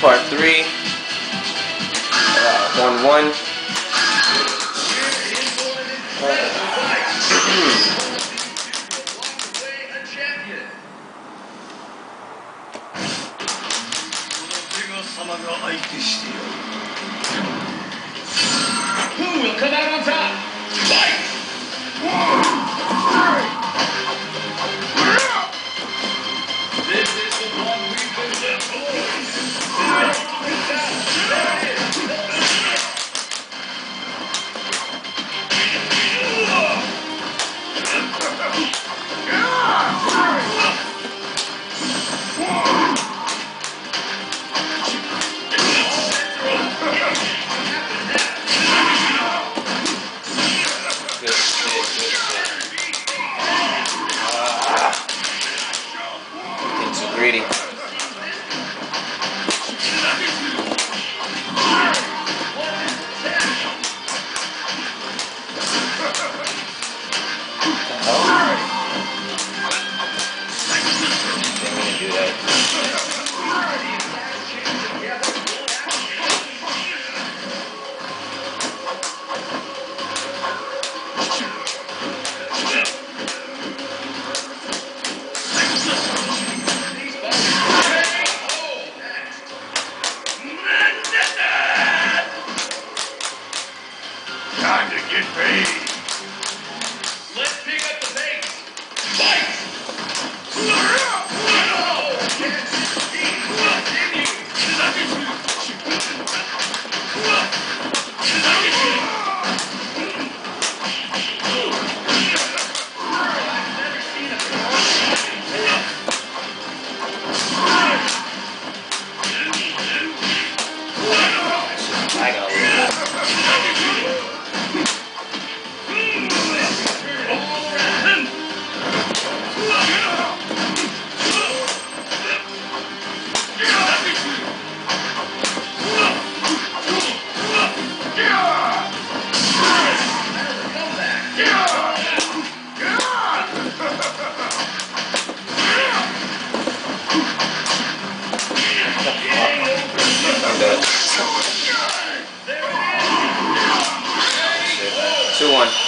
part three. Uh, one one. Who will come out on top? Oh. 2-1.